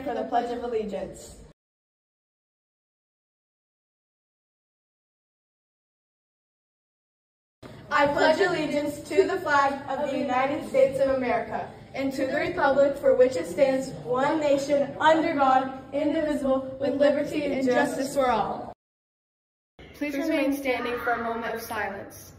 for the Pledge of Allegiance. I pledge allegiance to the flag of the United States of America and to the republic for which it stands, one nation, under God, indivisible, with liberty and justice for all. Please remain standing for a moment of silence.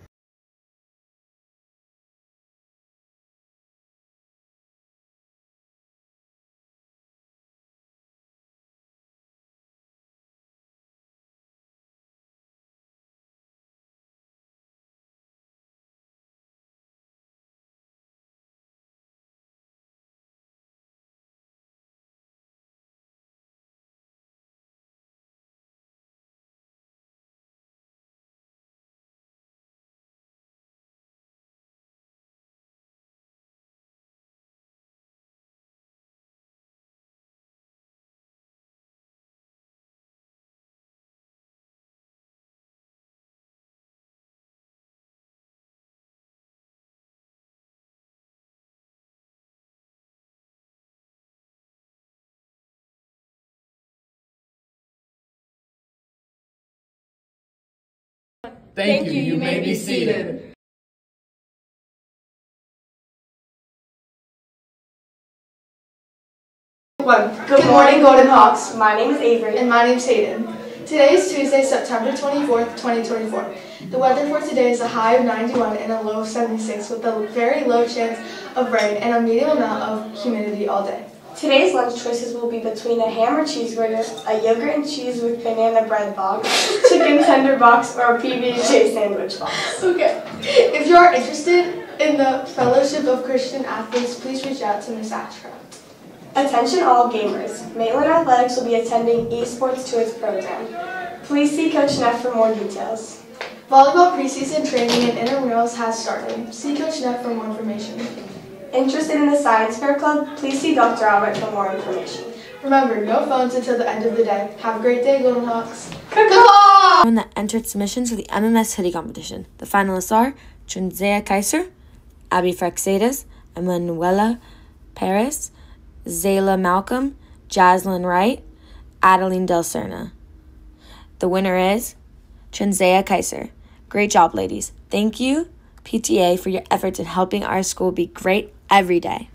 Thank you. You may be seated. One. Good morning, Golden Hawks. My name is Avery. And my name is Hayden. Today is Tuesday, September 24th, 2024. The weather for today is a high of 91 and a low of 76 with a very low chance of rain and a medium amount of humidity all day. Today's lunch choices will be between a ham or cheeseburger, a yogurt and cheese with banana bread box, chicken tender box, or a PB&J sandwich box. Okay. If you are interested in the Fellowship of Christian Athletes, please reach out to Ms. Ashcraft. Attention all gamers. Maitland Athletics will be attending esports to its program. Please see Coach Neff for more details. Volleyball preseason training and intramurals has started. See Coach Neff for more information. Interested in the Science Fair Club? Please see Dr. Albert for more information. Remember, no phones until the end of the day. Have a great day, Golden Hawks. One that entered submissions for the MMS hoodie competition. The finalists are Trinzea Kaiser, Abby Frexadas, Emanuela Paris, Zayla Malcolm, Jaslyn Wright, Adeline Del Serna. The winner is Trinzea Kaiser. Great job, ladies. Thank you, PTA, for your efforts in helping our school be great every day.